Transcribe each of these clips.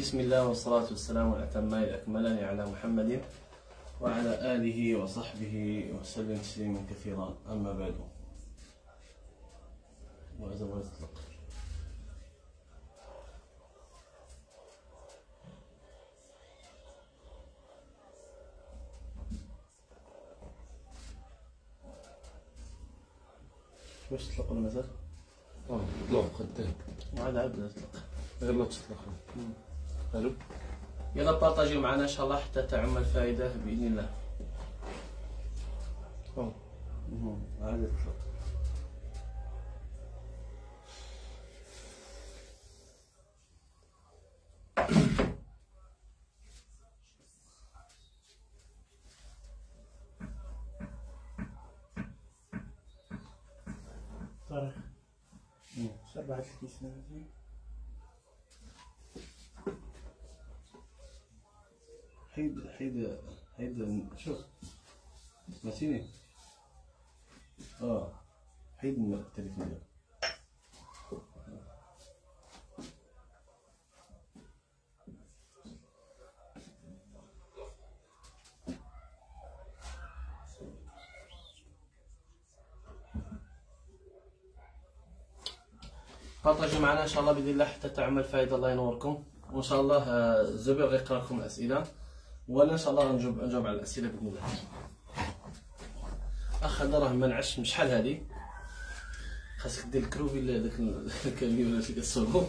بسم الله والصلاة والسلام الأتمان الأكملان على محمد وعلى آله وصحبه وسلم تسليما كثيرا. أما بعد. وإذا ما يطلق واش تطلق مازال؟ آه لا قدام ما عاد عاد تطلق. غير لا تطلق. ألو. يلا بارطاجيو معنا إن شاء الله حتى تعم الفائدة بإذن الله. تطلق طارق. سبعة الكيس حيد حيد شوف سمعتيني آه حيد من التليفون ديالك partagez معنا إن شاء الله بإذن الله حتى تعم الفائده الله ينوركم. وإن شاء الله آه، الزبير غيقرا لكم الاسئله وأنا إن شاء الله غنجاوب نجاوب على الأسئلة بإذن الله. أخ هذا راه منعش من شحال هادي. خاصك دير الكروبي داك ال- الكامي ولا شي كتصوبو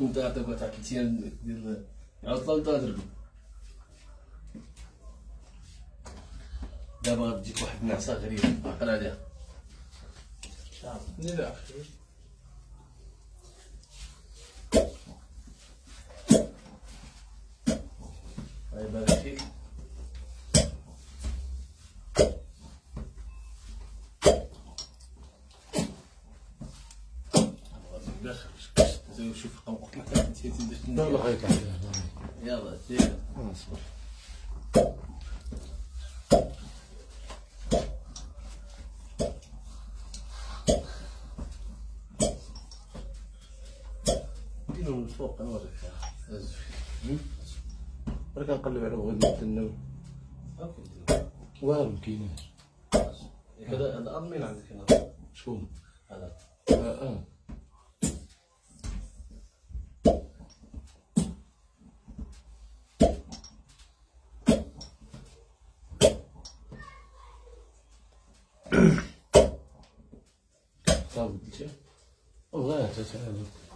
انت واحد 3 أيام دير عطله وانت غترقد دابا غتجيك واحد النعسة غريبة. عقل عليها. لا أخي الله يبارك فيك شوف لا لا غيطلع يلا دير اصبر ديرو من الفوق نوريك أنا كنقلب على غدة النوم والو مكايناش هذا هذا ادمين عندك هنا شكون هذا آه آه صافي قلتي بغات تعالى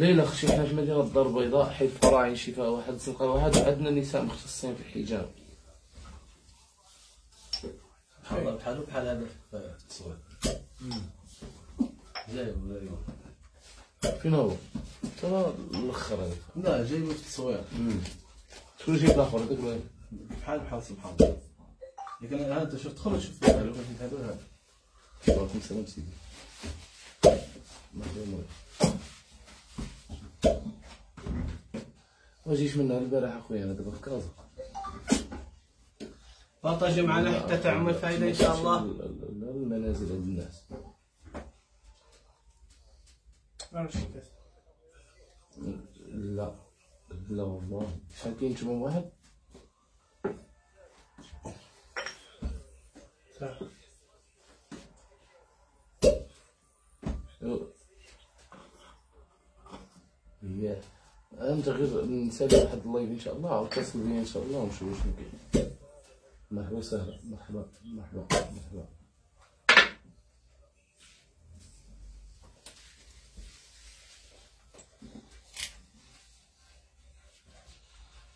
ليلى أختي حنا في مدينة الدار البيضاء حيث فراعي شفاء واحد زنقة واحد عندنا نساء مختصين في الحجاب. بحال بحالو بحال هذا في التصوير. اليوم فين هو؟ ترى الأخر لا جايبو في التصوير. شكون جايب الآخر هذاك؟ بحال بحال سبحان الله. لكن ها أنت دخل شوف هذا لو هذا. هذا وعليكم السلام سيدي مرحبا مرحبا ما جيش منها البارح أخويا أنا دابا في كازا بارطاجي معنا حتى تعم الفائده إن شاء الله. ال- ال- ال- المنازل عند الناس. لا لا والله. شحال كاين نتوما واحد؟ صح. هي أنت غير نسالي واحد اللايف إن شاء الله أو اتصل بيا إن شاء الله ونشوف شنو كاين مرحبا وسهلا مرحبا مرحبا مرحبا.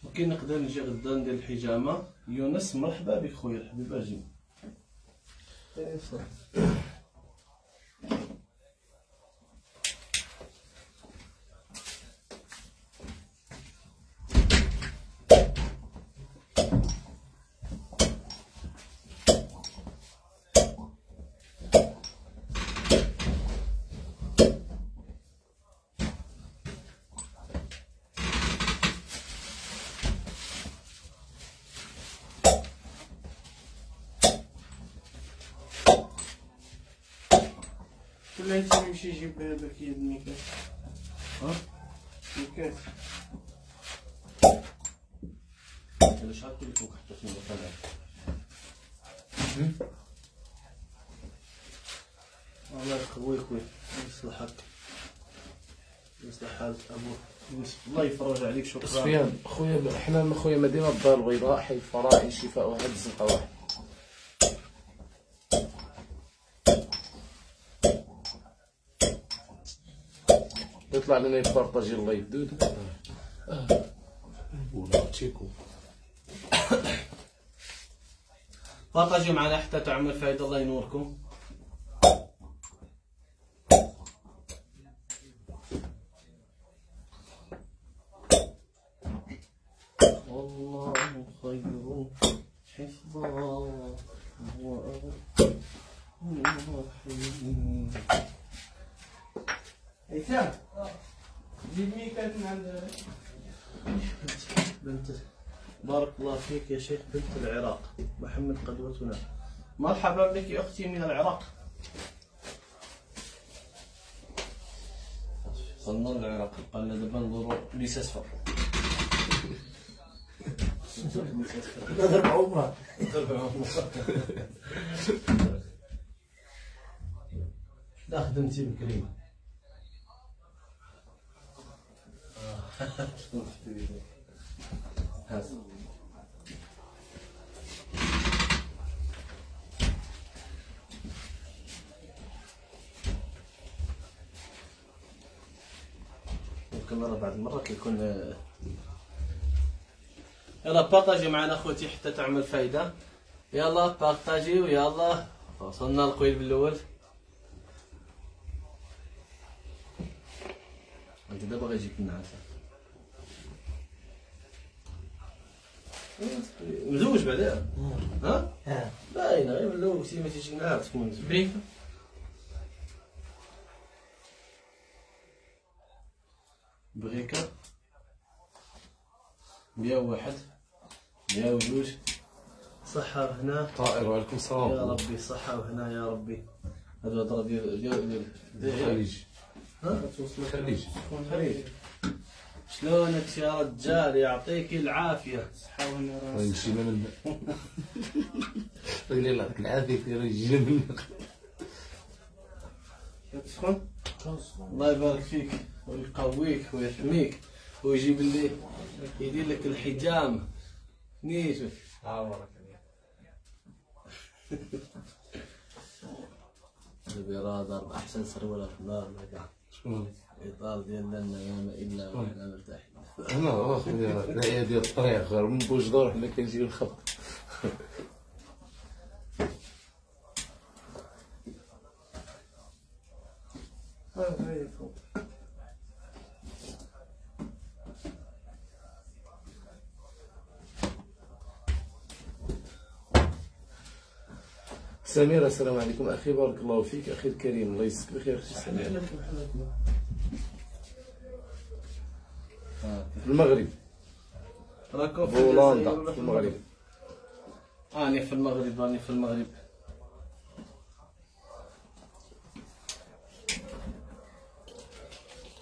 ممكن نقدر نجي غدا ندير الحجامة يونس مرحبا بك خويا الحبيب أجي. شحال قلت لكم حتى في المكان الله يقويك ويصلحك يصلح حالة أبوك يوسف الله يفرج عليك شكرا. سفيان خويا إحنا خويا مدينة الدار البيضاء حي الفراعي شفاء واحد الزنقة يطلع لنا يبارطاجي اللايف دود ولا تشيكو بارطاجيو معنا حتى تعمل فايدة الله ينوركم. والله خير حفظا وأرحم هيثم جيب ميكاس من عند بنت بارك الله فيك يا شيخ بنت العراق. محمد قدوتنا مرحبا بك يا أختي من العراق؟ وصلنا للعراق قالنا دابا ندورو ليس ضرب عمره لا خدمتي بكريم هات كيكون يلا بارطاجي معنا اخوتي حتى تعمل فايدة. يلا بارطاجي ويلا وصلنا للقويل بالأول. أنت دابا غيجيك النعاسة مزوج بعدا. ها؟ ها باينة غير من الأول قلتي ما تيجي معاها تكون مزوج. بريكا بريكا مية وواحد مية وجوج. صحة هنا طائر وعليكم يا السلام ربي صحة وهنا يا ربي. هذا الهضرة ديال ديال ديال ديال خليج. ها؟ خليج. خليج. شلونك يا رجال؟ يعطيك العافية. حاولنا رأس. يمشينا من قال لي الله يعطيك العافية. كثير يجينا من تسخن. الله يبارك فيك. ويقويك ويحميك. ويجيب لي يدير لك الحجام. نيش برادر أحسن سرولة في النار ما قاعد. شكون الاطار ديال لا ننام إلا وإحنا مرتاحين أنا خويا العيا ديال الطريق غير من بوجدور حنا كنجيو الخبط ها هاي سميرة السلام عليكم. أخي بارك الله فيك. أخي الكريم الله يجزيك بخير أختي سميرة في المغرب. بولندا في المغرب. راني في المغرب راني في المغرب.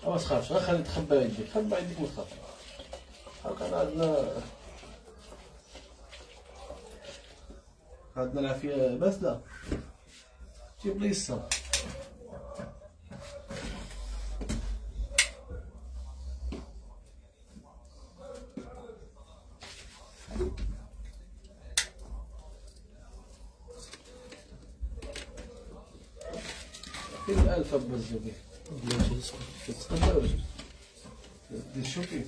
ما تخافش غير خلي تخبى يديك خبى يديك ما تخافش عندنا عندنا العافية بس لا. جيب لي الصبر في الألف أبو الزبير تتقدر ولا دير شوفي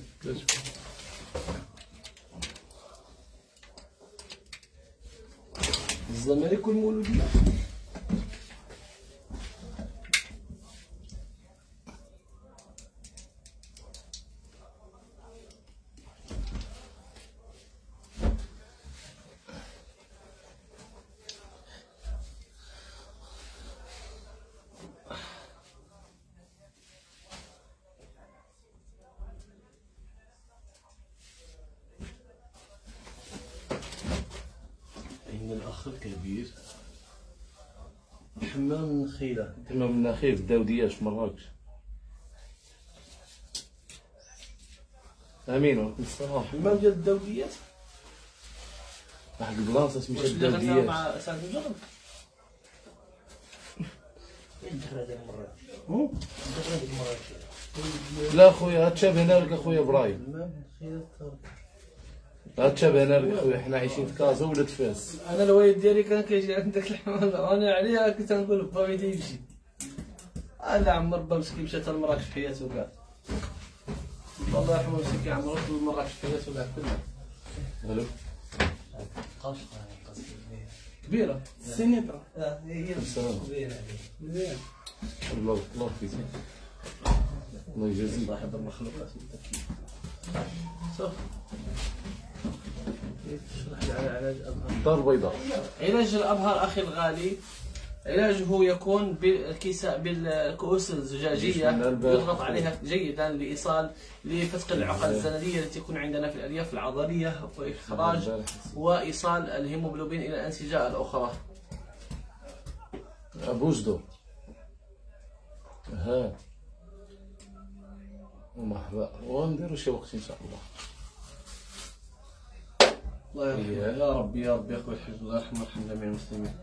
الزمالك والمولودية حمام من خيلة. كما من نخيل في الداوديات في مراكش. آمين وعليكم السلام. حمام ديال الدوليات واحد البلاصة سميتها الداوديات مع سعد المجرد الدخله ديال المرات هو؟ الدخله ديال المرات لا خويا هاتشاب هنا لك أخويا إبراهيم حمام من خيله الترك هاتشاب هنا لك اخويا حنا عايشين في كازا ولاد فاس. أنا الوالد ديالي كان كيجي عند داك الحمام وأنا عليها كنت نقول با ويدي يمشي أنا عمر با مسكين مشى حتى لمراكش في حياته كاع. الله يرحمه مسكين عمر في مراكش في حياته كاع كلها ألو؟ كبيرة. السنيطره هي السلام مزيان. الله الله فيك الله يجازيك. صاحب المخلوقات صافي. علاج الابهار البيضاء علاج الأبهار أخي الغالي. علاجه يكون بالكيساء بالكؤوس الزجاجية. يضغط عليها جيدا لايصال لفتق العقد الزنديه التي تكون عندنا في الالياف العضلية واخراج وإيصال الهيموجلوبين إلى الأنسجة الأخرى. ابوجدو ها. مرحبا ونديرو شي وقت إن شاء الله. الله يرحمه إيه. يا ربي يا ربي يا أخوي الحج الله يرحمه ويرحم جميع المسلمين.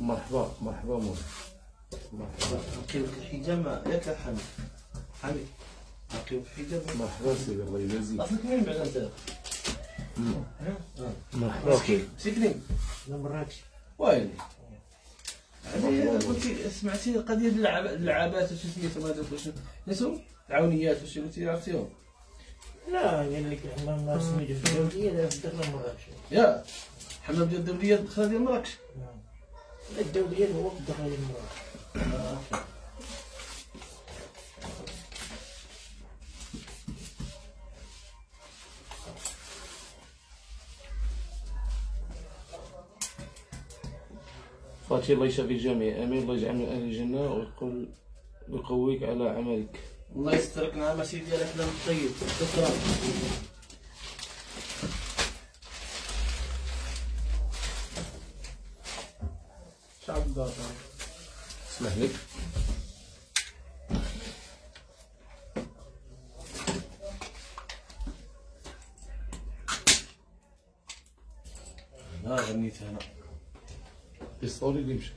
مرحبا مرحبا مولاي مرحبا كاين الحجامة. ياك حميد حميد عقيم في الحجامة. مرحبا سيدي الله يجازيك. أصلك منين بعد أنت؟ مرحبا. سكنين لا مراكش. وين؟ هذه قلتي سمعتي القضية ديال العب- اللعابات وش سميتهم هذوك العونيات واش قلتي عرفتيهم؟ لا قال لك الحمام ما سميتو في الدوليه لا في الدخله مراكش يا حمام ديال الدوليات دخل ديال مراكش. الدوليه هو في الدخله ديال مراكش. فاتي الله يشافي الجميع أمين الله يجعل من أهل الجنه ويقول ويقويك على عملك. الله يسترك نعم سيدي على كلام طيب. شكرا. شعب الدار. اسمح لك لا غنيت هنا بيستولي اللي يمشي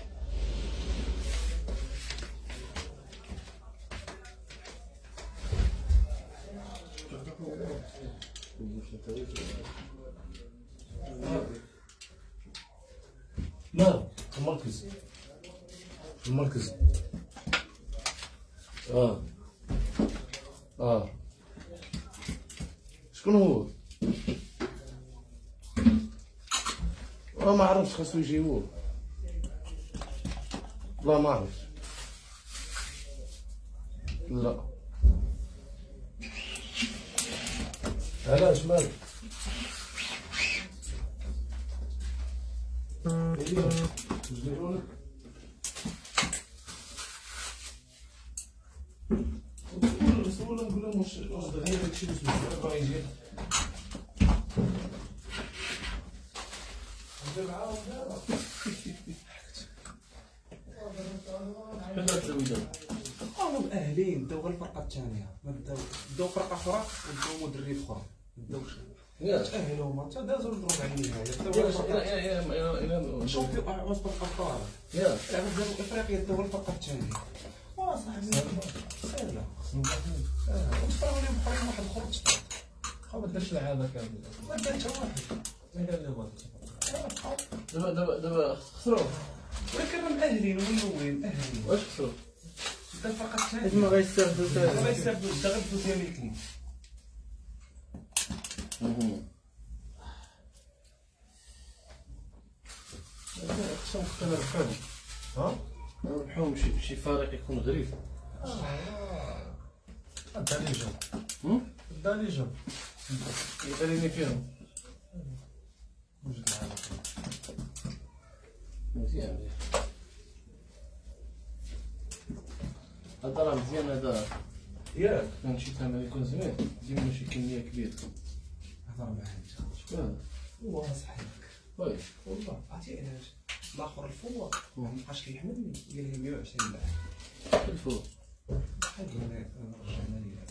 لا في المركز في المركز آه آه شكون هو؟ عرفتش خاصو يجيبوه لا ما عرفتش لا علاش مالك نقول لهم واش واش دغيا داكشي اللي سمعت باغي يجي كيفاش تزوجوا هم مأهلين بداو غير الفرقة الثانية. ما بداو بداو فرقة أخرى وبداو مدرب أخرى. ما بداوش تأهلوا هما. حتى دازوا الدروب على النهايه بداو يا غير الفرقه يا في افريقيا غير الفرقة الثانية. آه صاحبي. سهلة. وتفرغوا لهم بحال واحد اخر تشطط ما درتش لعابه كامله ما دار حتى واحد ما دابا دابا دابا خسروا ولكن راه مأهلين وين وين مأهلين واش خسروا بدا الفرقه حيت ما غيستافدوا حتى يستافدوا بدا غير بفلوس ديال الكلين خصهم خصنا نربحوهم ها؟ نربحوهم شي شي فريق يكون غريب. الداليجا هم؟ الداليجا يباليني فيهم وجد لعابه مزيان هذا راه مزيان هذا ياك كان شي ثمن يكون زوين ديما شي كميه كبيره هضر معاه انت شكون هذا؟ هو صاحبك وي والله عرفتي علاش الآخر الفوق مابقاش كيحملني قال لي 120 لاعب الفوق بحال هنا رجعنا ليه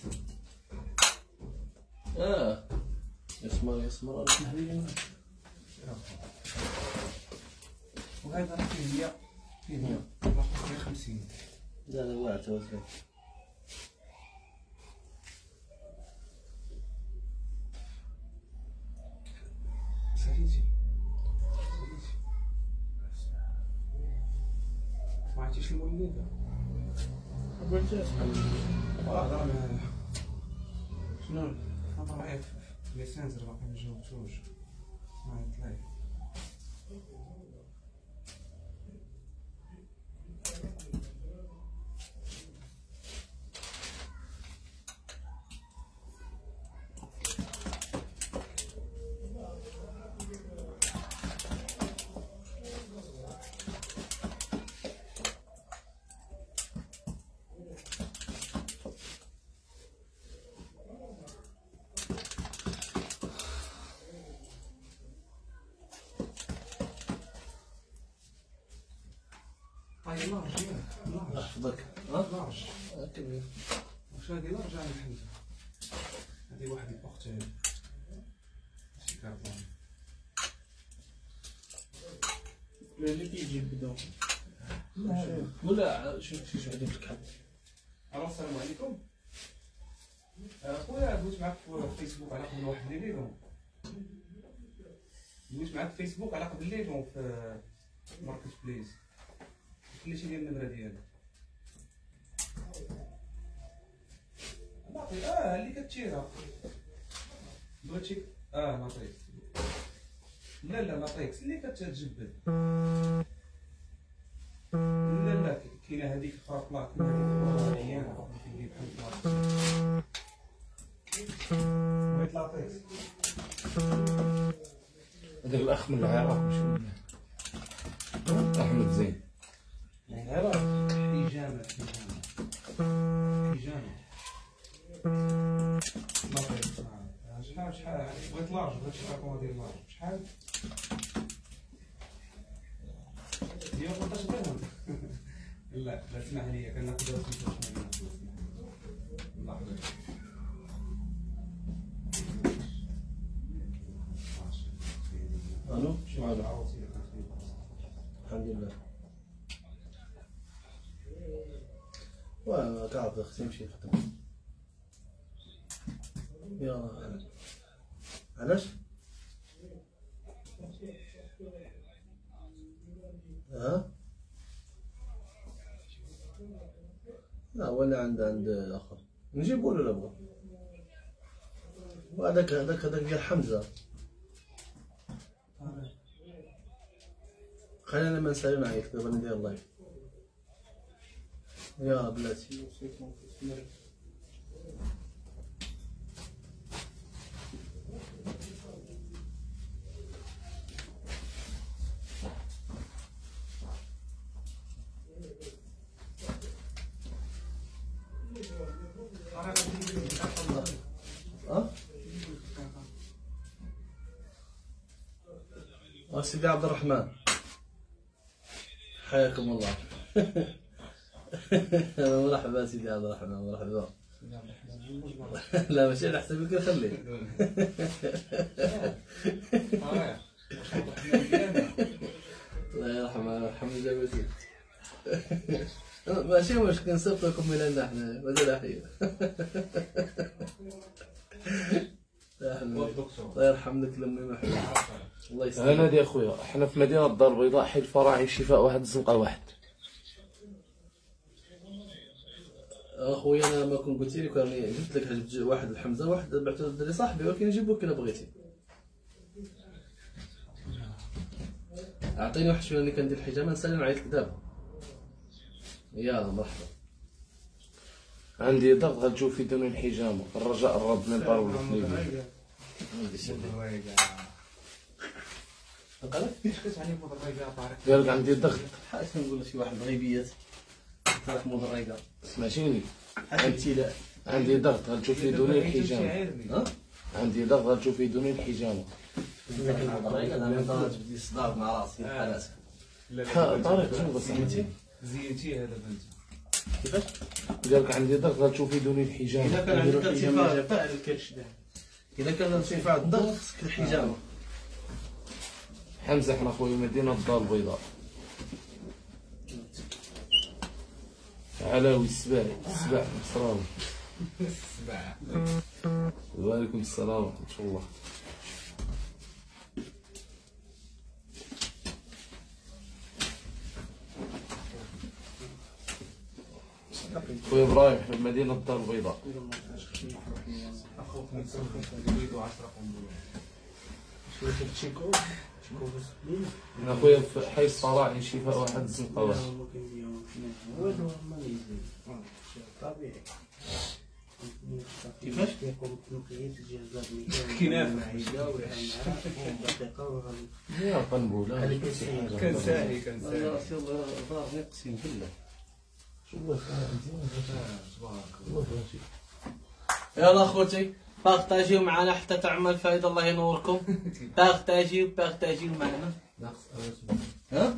آه يسمر يسمر على التهريب وهذا راه فيه 100 فيه 100 الآخر فيه 50 لا لا واعر توزع ساليتي ساليتي ما شنو هضر معايا في ليسانسر باقي ما جاوبتوش ما عيط لي طيب احفظك ها لارج كبير واش هادي لارج على الحمزه هادي واحد ماشي كارطون اللي كيجي بدو ولا شو شو شو عندك الكحل ألو السلام عليكم اخويا دوزت معاك في فيسبوك على قبل واحد اللي ليهم دوزت معاك في فيسبوك على قبل ليهم في marketplace خليتي لي النمره ديالك باقي آه اللي كتشيرها. بغيتي آه لاتيكس لا لا لاتيكس اللي كتجبد. لا لا كاينة هذيك أخرى بلاك اللي بحال بغيت لاتيكس هذاك الأخ من العراق مش أحمد زين. بغيت large بغيت شي كارطون ديال large شحال هي 18 درهم لا لا اسمح لي كناخذ 25 الله يحفظك ألو شو هذا الحمد لله وأنا تعرف أختي نمشي نخدم يا علاش؟ ها؟ لا ولا عند عند الأخر. نجيب ولا لا بغا؟ وهذاك هذاك هذاك ديال حمزة. خلينا لما نسالي معاك دابا ندير اللايف. يا بلاتي ها؟ أه سيدي عبد الرحمن. حياكم الله. مرحبا سيدي عبد الرحمن مرحبا. لا ماشي على حسابك خليه الله يرحمه الحمد لله ماشي مشكل نصيفطكم إلى لنا إحنا مازال حي. الله يرحم لك لمي محمود الله أنا يسلمك دي أخويا إحنا في مدينة الدار البيضاء حي الفراعي شفاء واحد الزنقه واحد. أخويا أنا ما كنت قلت لك راني قلت لك جبت واحد الحمزة واحد بعته لدري صاحبي ولكن نجيبوك الا بغيتي. أعطيني واحد شوية اللي كندير الحجامه نسالي نعيط لك دابا يلا مرحبا. عندي ضغط غتشوف في دون الحجامه الرجاء الرب من في ليبيا قالك عندي ضغط. حاجة نقول شي واحد غيبيات طرح مدرقه سمعتيني؟ ابتلاء عندي ضغط غتشوف في دون الحجامه ها؟ عندي ضغط غتشوف في دون الحجامه أنا بدي مع راسي. لا طارق شنو بس زينتي زينتي هذا بنت كيفاش؟ قال لك عندي ضغط غتشوفي دوني اذا الحجامة. كان عندك ارتفاع تاع الكرش ده. إذا كان ارتفاع الضغط خصك الحجامة. حمزة إحنا خويا مدينة الدار البيضاء. علاوي السباعي السباع الصراوي السبعة وعليكم السلام ورحمة الله. خويا إبراهيم في مدينه الدار البيضاء أخوك من سوق يريدوا 10 قنبله شوية تشيكو تشيكو بس أنا خويا في حي الصراعي شفاء واحد الزنقوات طبيعي كيفاش؟ كنافة. يا قنبله هذيك السيد. كان ساهي كان أنا ساهي راسي والله ضارني اقسم بالله يلا أخوتي partagez معنا حتى تعمل فائده الله ينوركم. partagez partagez معنا. ها؟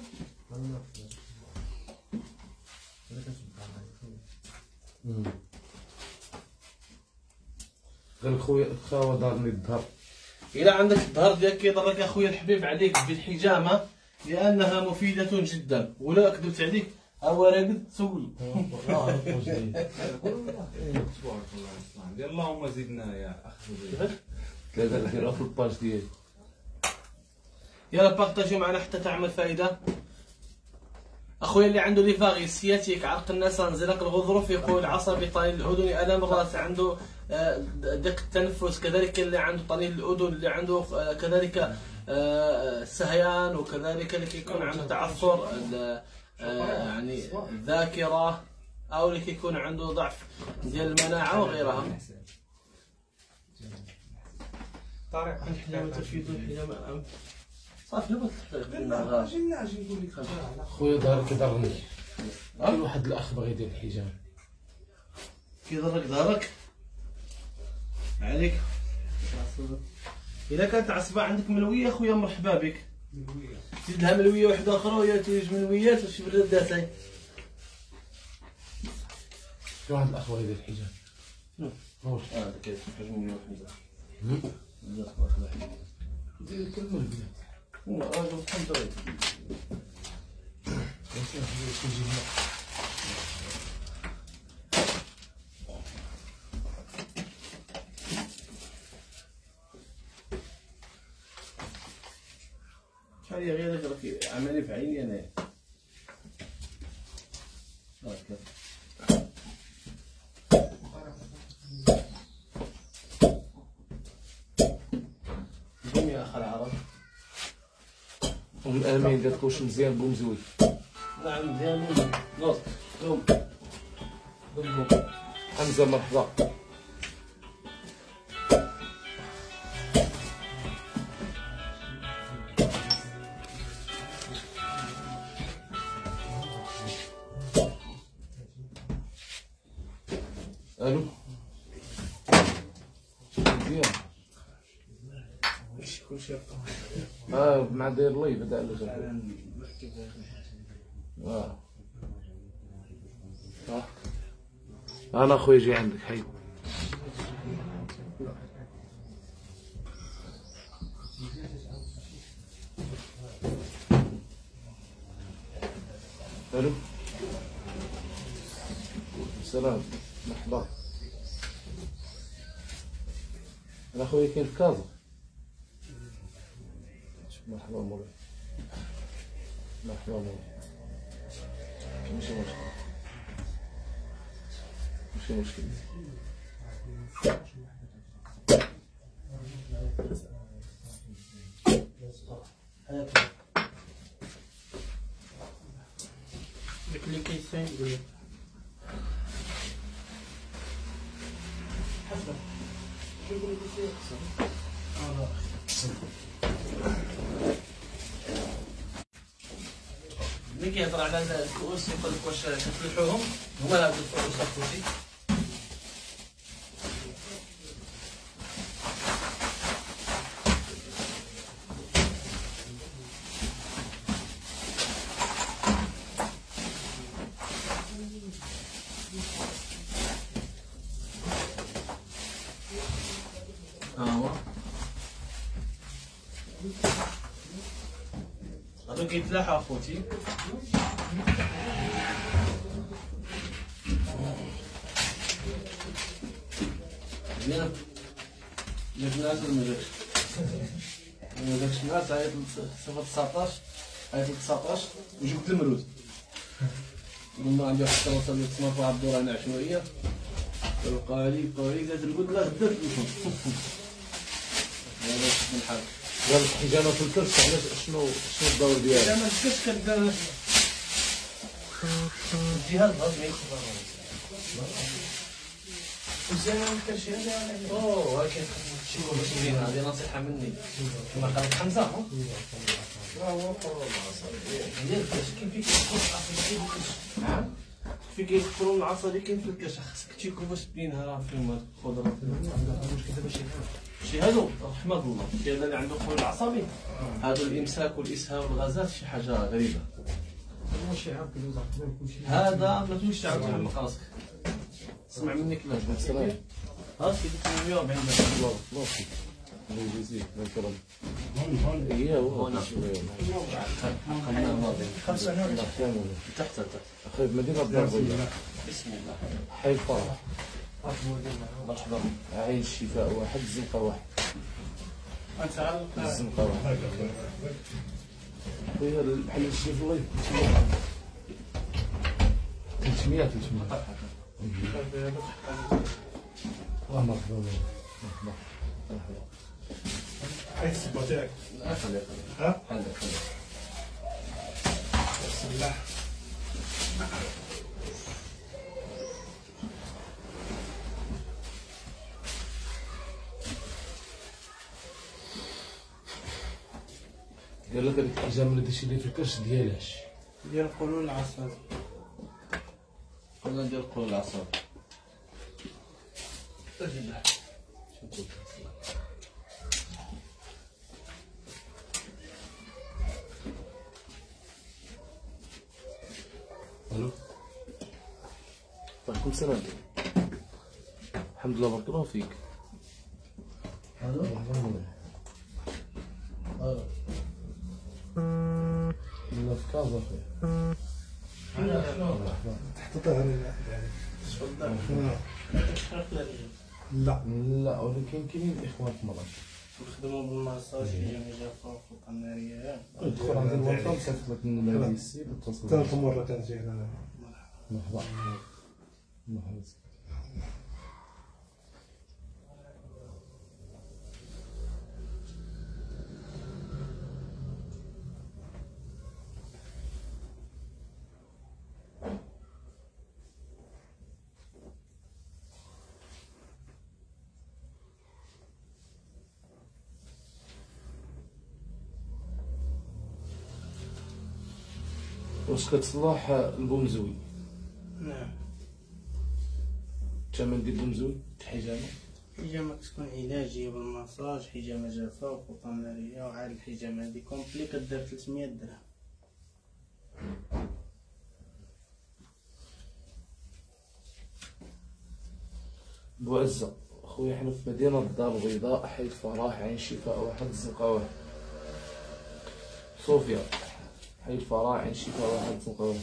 قال خويا خاوة دارني الظهر إلى عندك الظهر ديالك كيضرك أخويا الحبيب عليك بالحجامة لأنها مفيدة جدا. ولا كذبت عليك الله يصلح اللهم زدنا يا. ثلاثة في ال page ديالي. يلا partagez معنا حتى تعمل فائدة. أخويا اللي عنده le nerf sciatique عرق النسا انزلاق الغضروف يقول عصبي طنين الأذن الم الراس عنده آه، ضيق التنفس كذلك اللي عنده طنين الأذن اللي عنده آه، كذلك آه، سهيان وكذلك اللي كيكون عنده تعثر آه، يعني الذاكره أو اللي كيكون عنده ضعف ديال المناعه وغيرها طارق الحجامه تفيد الحجامه صافي أجي نقول لك خويا دار كيضرني كاين واحد الأخ باغي يدير الحجام كيضرك ظهرك عليك. اذا كانت عصبة عندك ملوية خويا مرحبا بك. زيد لها ملويه واحدة أخرى ويا تويج ملويات وشي بردات هاي كاين واحد الاخ باغي يدير الحجام واش آه كيف حاجة ملويه واحدة دير الكلمة البلاد هو راجل الحمد لله شحال هي غير راك عملي في عيني أنا. هكا قوم يا اخ العرب. ام امين قالت واش مزيان بومزوي نعم مزيان نوض. قوم. قوم. حمزة مرحبا. أنا اخويا جاي عندك حي. ألو؟ سلام مرحبا. أنا اخويا كاين في كازا؟ داك اللي كيساين يقول لك ملي كيهضر على الكؤوس يقول لك واش كتلوحوهم هما هاد الكؤوس اخوتي ها هو كيتلاحى اخوتي مزيان جبت ناس ولا ما؟ ما جابش ناس عيط صفر 19 عيط 19 وجبت المرود قلنا عندي واحد الكراسه اللي تسمى فيها الدورة هنا عشوائية بقى لي بقى لي قالت القد لا غدا تليفون هذا الحال قال الحجامه في الكرش علاش شنو شنو الدور ديالها أنا ما تكش كدار الجهاز يكبر وزين الكرشي هذا أوه ولكن شوفوا باش ندير هذه نصيحة مني. كما قال خمسة ها؟ ديال الكاش كاين فيك يدخل العصا كاين في فيك يدخلوا العصا اللي كاين في الكاش خاصك تشيكو باش تبينها راه فيهم الخضرة المشكل دابا شي شي هادو رحمة الله. شي هذا اللي عنده خلل العصبي هادو الإمساك والاسهال والغازات شي زعما كلشي هذا ما تمشي تعاود تعمق راسك اسمع مني كلام هاك كيديك 140 درهم الله الله. فيك الله يجزيك الله يكرمك هي هو هنا. شوية. خلينا الماضي خمسة مرحبا عين الشفاء واحد الزنقه واحد الزنقه واحد خويا الحل الشيف الله يبارك 300 300 الله مرحبا. مرحبا تاعك لا خلي ها؟ بسم الله. قال لك هذيك الحجامه اللي درتي لي في الكرش ديالاش ديال قولوا العصا قلنا ندير قول العصب ألو كل سنه الحمد لله بارك الله فيك. ألو؟ كنا في كازا خويا يعني لا لا ولكن كاينين الاخوان في مراكش نخدموا بالماساج حجامة جافة وخطة نارية ادخل عند الوطن صيفط لك السيد اتصل. ثالث مرة كنجي هنا مرحبا. واش كتصلح البومزوي نعم الثمن ديال البومزوي الحجامة. حجامة كتكون علاجية بالماساج حجامة جافة وخطة نارية وعاد الحجامة هادي complet كدير 300 درهم. بوعزة. خويا حنا في مدينة الدار البيضاء حي الفراح عين شفاء واحد الزنقة واحد. صوفيا. حي الفراح عين شفاء واحد الزنقة واحد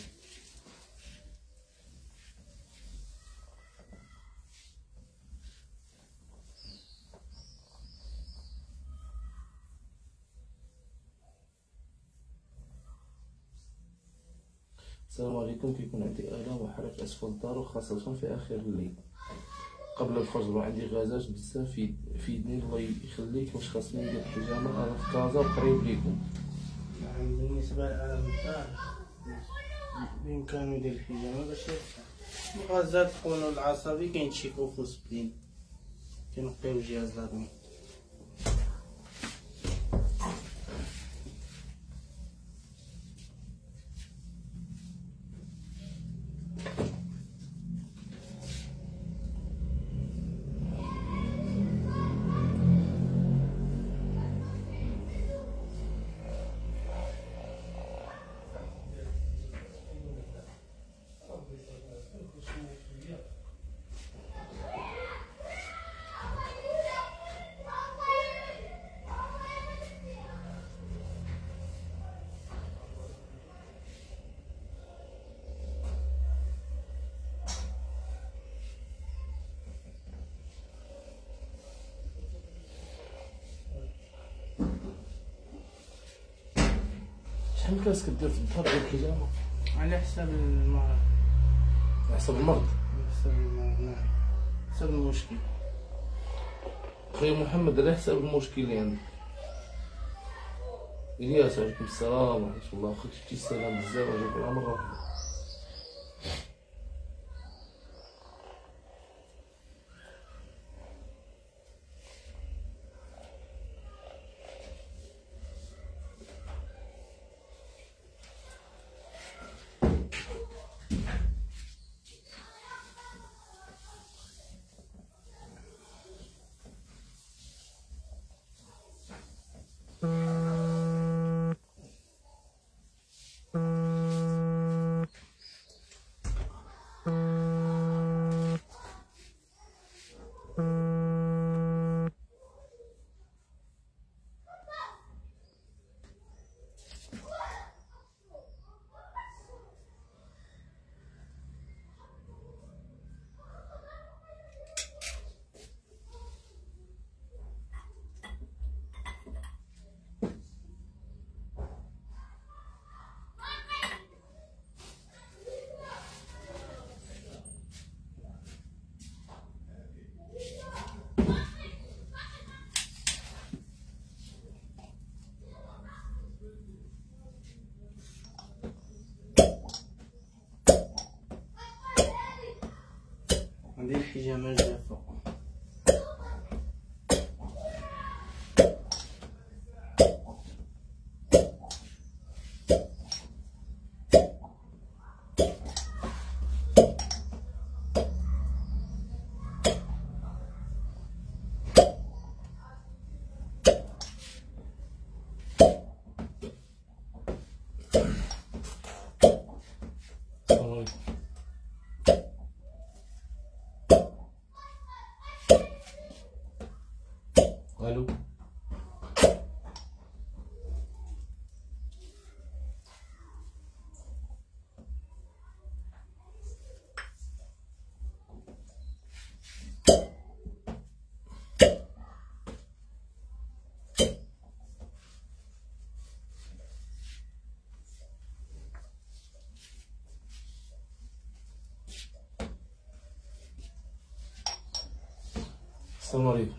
السلام عليكم كيكون عندي آلام وحرق أسفل الدار وخاصة في آخر الليل. قبل الفجر وعندي غازات بزاف في في يدني الله يخليك واش خاصني ندير حجامة أنا في كازا وقريب ليكم. نعم بالنسبة للألم تاعك بإمكانه يدير الحجامة باش يرتاح الغازات الخلل العصبي كاين تشيكوفوسبين كنقيو الجهاز الهضمي شحال كاس كدير في الدار ديال الحجامة؟ على حساب المرض. على حسب المرض؟ على حساب المرض نعم. حساب المشكل. خويا محمد على حساب المشكل اللي عندك إلياس عليكم السلام ورحمة الله أخوك شفتي السلام بزاف وجاك على مرة واحدة عندي الحجامة جافة السلام عليكم ألو السلام عليكم.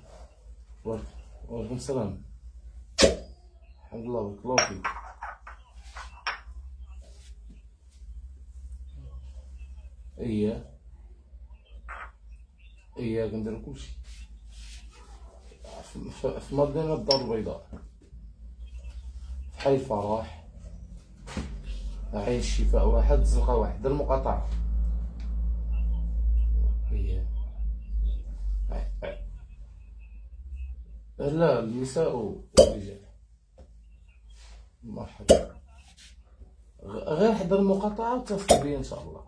وعليكم السلام. الحمد لله بارك الله فيك. اييه اييه كندير كلشي. في- مدينة الدار البيضاء. في حي الفرح. عين الشفاء واحد الزنقة واحد. المقاطعة. اييه لا النساء والرجال. مرحبا. غير حضر المقاطعة وتصل بي إن شاء الله.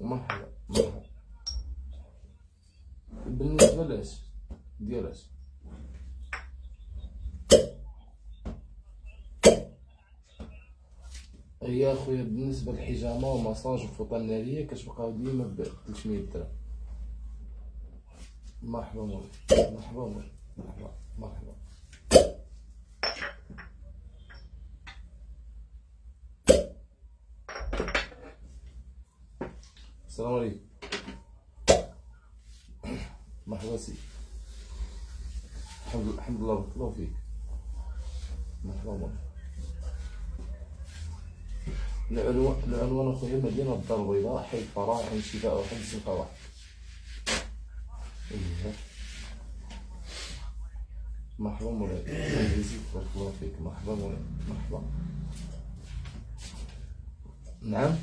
مرحبا مرحبا. بالنسبة لاش ديال اش هي أخويا بالنسبة للحجامة وماساج النارية كتبقاو ديما ب 300 درهم. مرحبا مرحبا مولاي مرحبا. مرحبا. السلام عليكم. مرحبا سي. الحمد الحمد لله. بارك الله فيك. مرحبا مولاي العنوان العنوان اخويا مدينة الدار البيضاء حي الفراح شفاء واحد الزنقة مولاي الله يجزيك بارك الله فيك. مرحبا مولاي مرحبا نعم.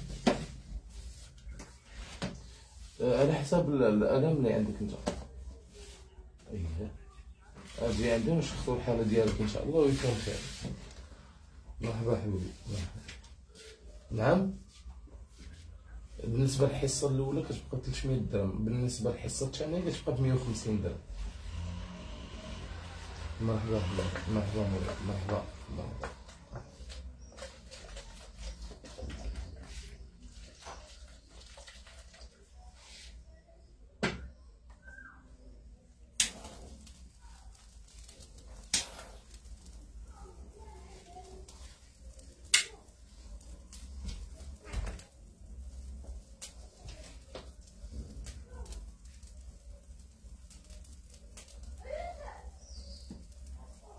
آه، على حساب ال- الألم اللي عندك انت إيه أجي عندي ونشخصوا الحالة ديالك إن شاء الله ويكون خير. مرحبا حبيبي. نعم. بالنسبة للحصة الأولى كتبقى 300 درهم. بالنسبة للحصة الثانية كتبقى 150 درهم. مرحبا مرحبا مرحبا مولاي مرحبا مرحبا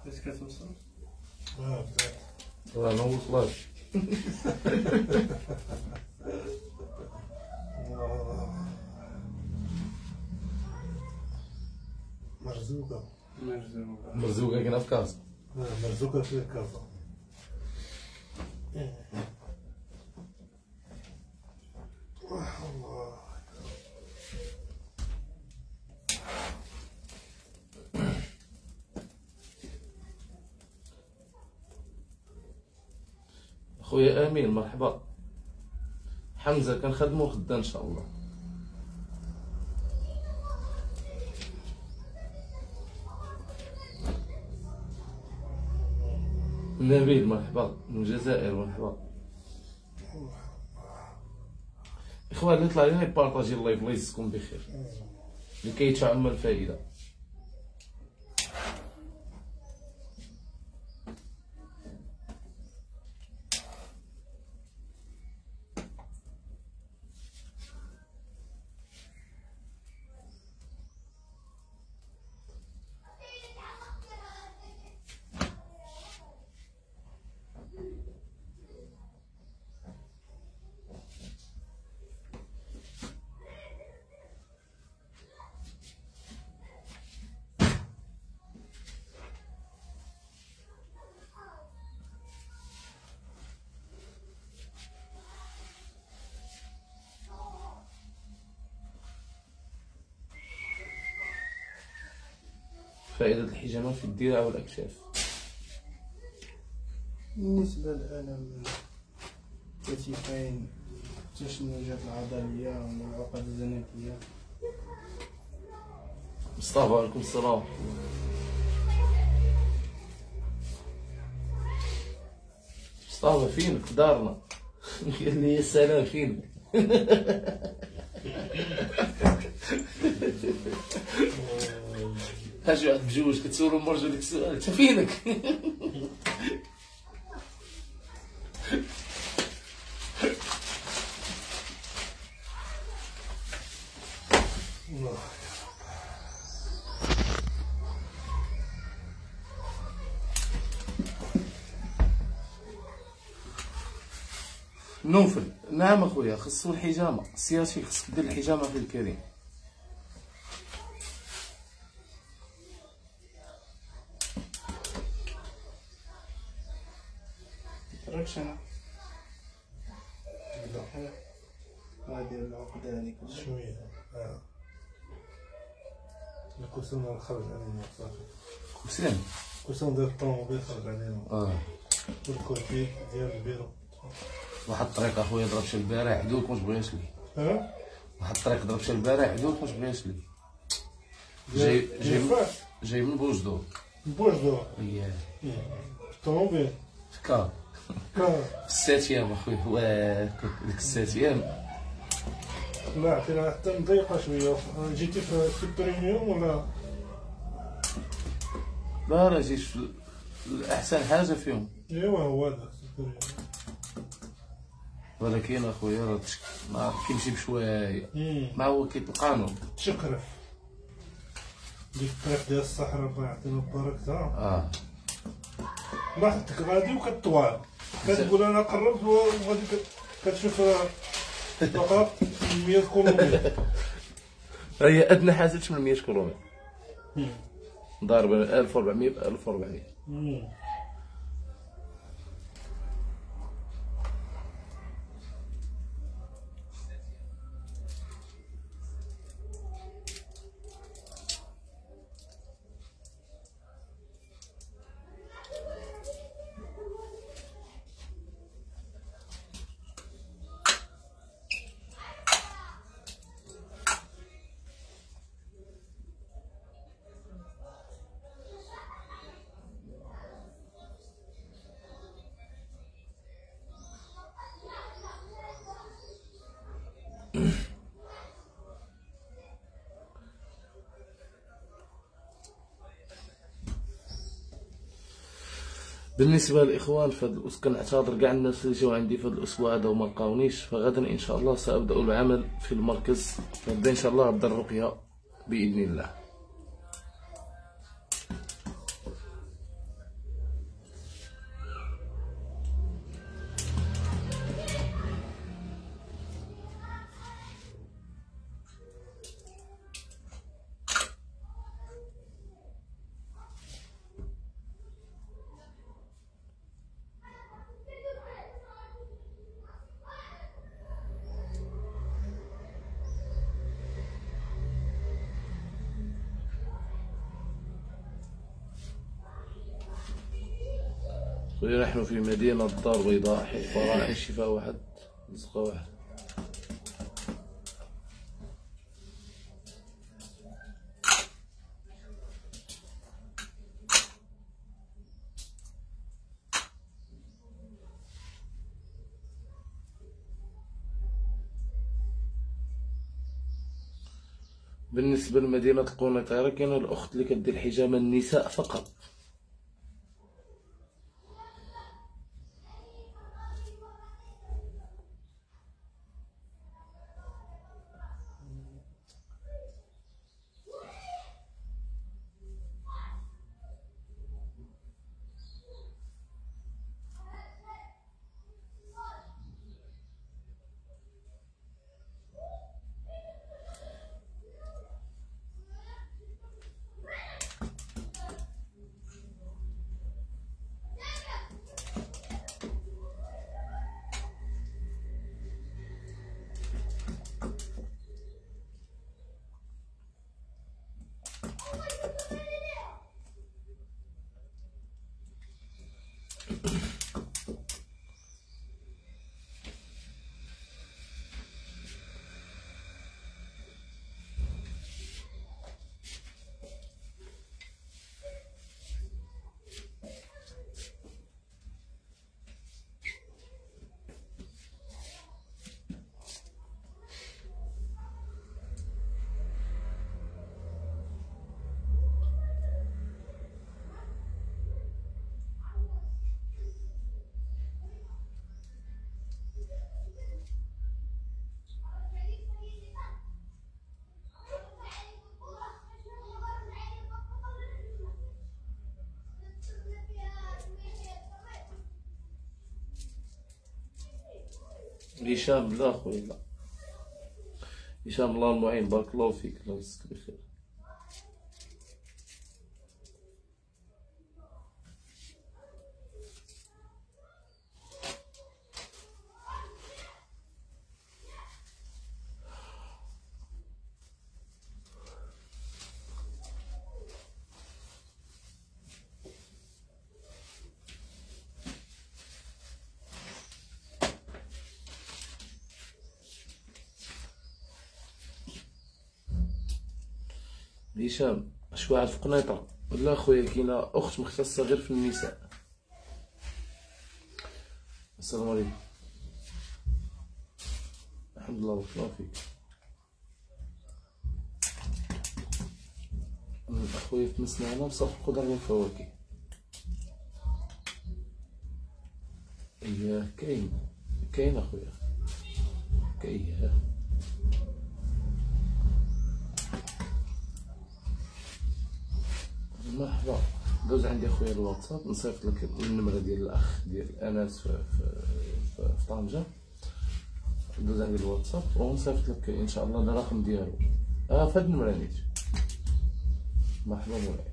بدات كتوصل آه بدات راه ما وصلاش آه. مرزوقة مرزوقة مرزوقه كاينة في كازا مرزوقة في كازا الله خويا آمين مرحبا. حمزة كنخدمو غدا إن شاء الله. نبيل مرحبا. من الجزائر مرحبا. إخوان اللي طلع لنا يبارطاجي اللايف الله يجزيكم بخير. لكي تعم الفائده فائدة الحجامة في الدراع والاكتاف بالنسبة للألم الكتفين التشنجات العضلية والعقد الزناتية. مصطفى عليكم السلام. مصطفى فينك؟ في دارنا. قال لي يا سلام فينك؟ هاجي واحد بجوج كتسولو مرجو ديك السؤال انت فينك نوفل نعم اخويا خصو الحجامه سياسي خصك دير الحجامه في الكريم لا غادي العقدة هذيك شوية آه. الكوسون خرج علينا صافي. حسين الكوسون ديال الطوموبيل خرج علينا. آه. والكوتي ديال البيرو. واحد الطريق أخويا ضرب شي البارح عدوك ما تبغيش لي ها؟ واحد الطريق ضرب شي البارح عدوك ما تبغيش لي جاي جاي من- جاي من بوجدو. بوش دور اييه الطوموبيل كار كار في الساتيام اخويا واه ديك الساتيام لا عطينا حتى مضيقة شوية. جيتي في البريميوم ولا؟ لا راه جيت في احسن حاجة فيهم. أيوا هو هذا ولكن أخويا راه ما كيمشي بشوية. ما هو كيف القانون تشكرف ديك الطريق ديال الصحراء الله يعطينا بركتها آه. لاحظتك غادي وكتطوال. كتقول أنا قربت وغادي كت- كتشوف فقط 100 كيلومتر هي أدنى حاجة 800 كيلومتر ضاربة 1400 ب 1400 بالنسبة للإخوان فهاد الأس... كنعتذر كاع الناس اللي جاو عندي هذا الأسبوع هذا وما لقاونيش. فغدا إن شاء الله سأبدأ العمل في المركز. غدا إن شاء الله غدا الرقيه بإذن الله. خويا نحن في مدينة الدار البيضاء حي فراعي شفاء واحد رزقة واحد. بالنسبة لمدينة القنيطرة كاينة الأخت اللي كدير حجامة النساء فقط. هشام لا خويا لا هشام الله المعين بارك الله فيك الله يجزيك بخير هشام اش واحد في قنيطرة ولا خويا كاينة أخت مختصة غير في النساء. السلام عليكم. الحمد لله بارك الله فيك. أخويا في مسنانة بصف الخضر والفواكه إيه كاين. كاين أخويا. كاين. مرحبا دوز عندي أخويا الواتساب نصيفط لك النمرة ديال الأخ ديال انس في في في, طنجة. دوز عندي الواتساب ونصيفط لك إن شاء الله الرقم ديالو. آه في هاد النمرة نيت. مرحبا مولاي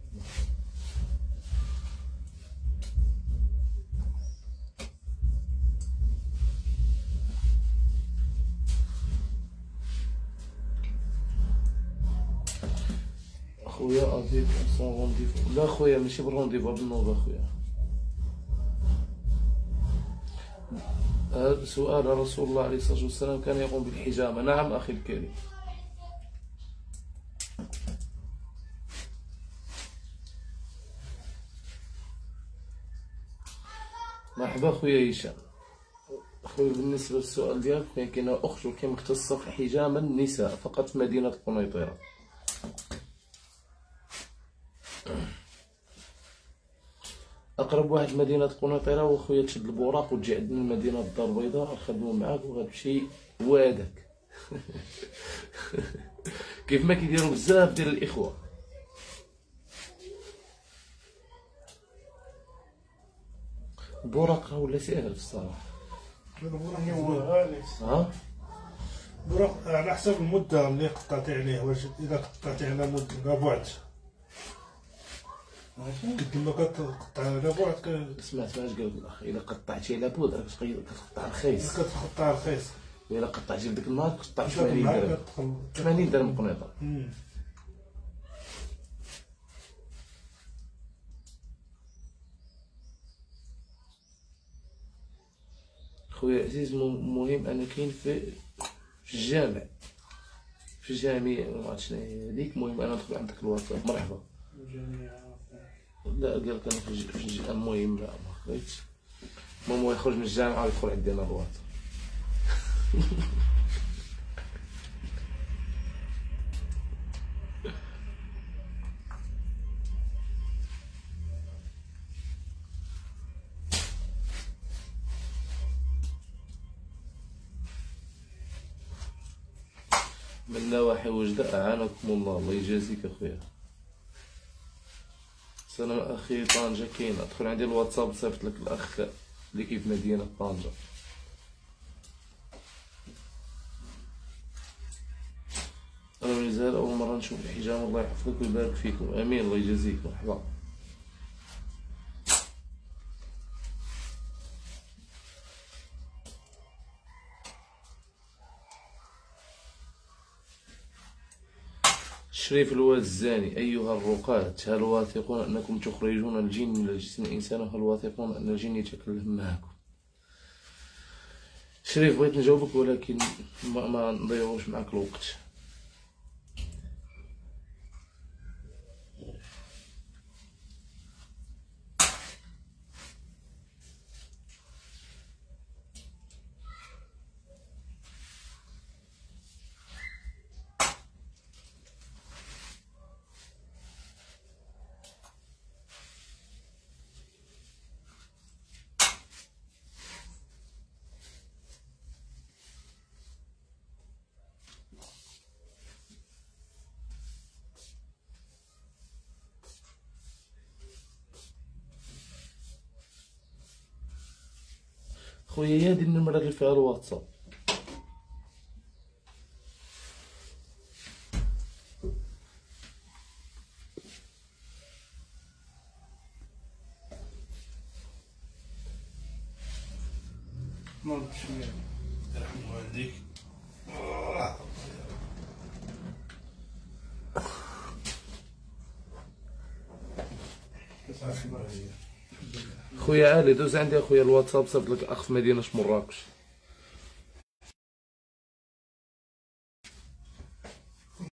خويا ماشي بالرونديفو بالنوبة خويا. هذا سؤال رسول الله عليه الصلاة والسلام كان يقوم بالحجامة. نعم أخي الكريم. مرحبا خويا هشام. خويا بالنسبة للسؤال ديالك كاينة أخت ولكن مختصة في حجامة النساء فقط في مدينة القنيطرة أقرب واحد مدينة قنيطره هو خويا تشد البوراق وتجي عندنا لمدينه الدار البيضاء نخدمو معاك وغتمشي وادك. كيف ما كيديروا بزاف ديال الإخوة. البوراق راه ولا ساهل في الصراحه ها؟ براق على حسب المدة اللي قطعتي عليه واش إذا قطعتي على مدة بعد قلت لما كتقطع على بعد. سمعت فاش قال الاخ إلا قطعتي على تقي- كتقطع رخيص كتقطع رخيص إلا قطعتي بديك النهار كتقطع داك 80 النهار درهم. كتدخل 80 درهم. قنيطره مم. خويا عزيز مهم أنا كاين في في الجامع. في الجامع ما عرفتش شنو هي هذيك. المهم أنا ندخل عندك الواتساب. مرحبا. لا قال لك أنا في الج- في الج- المهم لا ما المهم هو يخرج من الجامعة ويدخل عندي أنا الواتساب من نواحي وجدة أعانكم الله الله يجازيك أخويا سلام أخي طنجة كاينة أدخل عندي الواتساب صيفط لك الأخ اللي كيف مدينة طنجة. أنا من أول مرة نشوف الحجام. الله يحفظك ويبارك فيكم. آمين. الله يجازيك شريف الوزاني أيها الرقاة هل واثقون أنكم تخرجون الجن من جسم الإنسان؟ وهل واثقون أن الجن يتكلم معكم؟ شريف بغيت نجاوبك ولكن ما, ما نضيعوش معك الوقت. خويا هي هادي النمرة اللي فيها الواتساب. خويا علي دوز عندي اخويا الواتساب صيفط لك أخ في مدينة مراكش